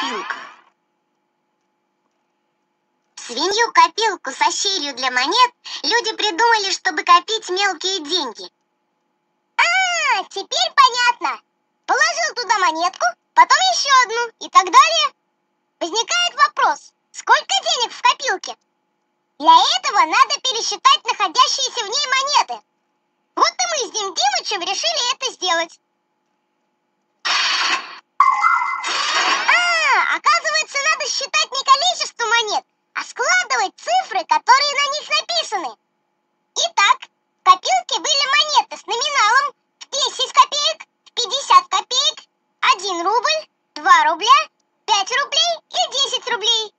Свинью-копилка. Свинью-копилку со щелью для монет люди придумали, чтобы копить мелкие деньги. А, теперь понятно. Положил туда монетку, потом еще одну и так далее. Возникает вопрос, сколько денег в копилке? Для этого надо пересчитать находящиеся в ней монеты. Вот и мы с Дим Димычем решили это сделать. А, оказывается, надо считать не количество монет, а складывать цифры, которые на них написаны. Итак, в копилке были монеты с номиналом в 10 копеек, в 50 копеек, 1 рубль, 2 рубля, 5 рублей и 10 рублей.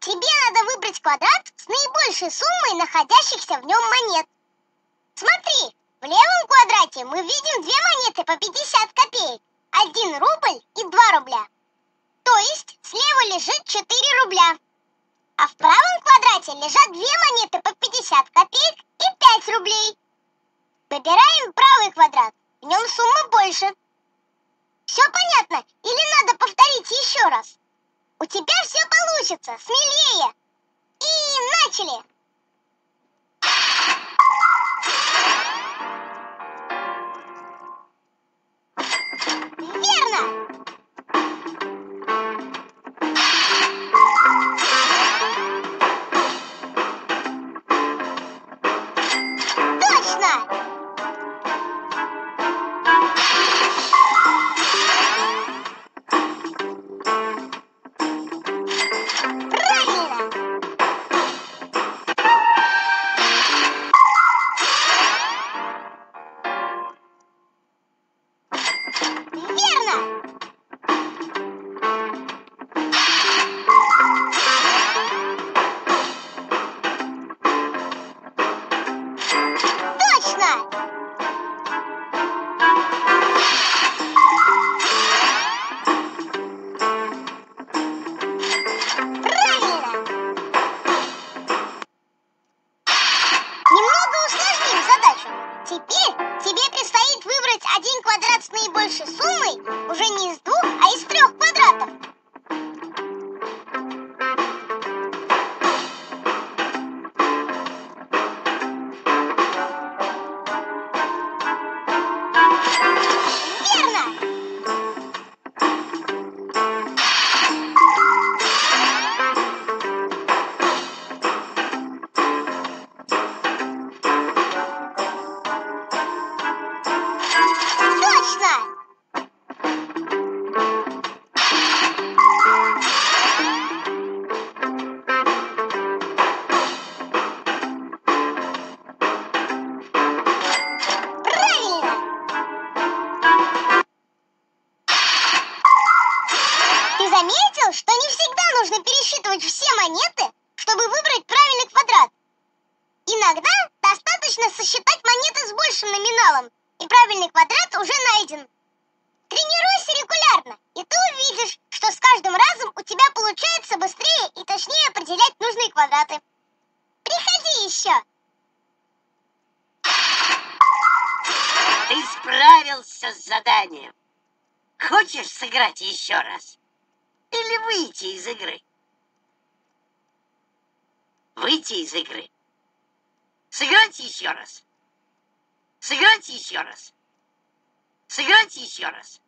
Тебе надо выбрать квадрат с наибольшей суммой находящихся в нем монет. Смотри, в левом квадрате мы видим две монеты по 50 копеек, 1 рубль и 2 рубля. То есть слева лежит 4 рубля. А в правом квадрате лежат две монеты по 50 копеек и 5 рублей. Выбираем правый квадрат, в нем сумма больше. Все понятно или Теперь тебе предстоит выбрать один квадрат с наибольшей суммой заметил, что не всегда нужно пересчитывать все монеты, чтобы выбрать правильный квадрат? Иногда достаточно сосчитать монеты с большим номиналом, и правильный квадрат уже найден. Тренируйся регулярно, и ты увидишь, что с каждым разом у тебя получается быстрее и точнее определять нужные квадраты. Приходи еще! Ты справился с заданием. Хочешь сыграть еще раз? Или выйти из игры? Выйти из игры. Сыграть еще раз. Сыграть еще раз. Сыграть еще раз.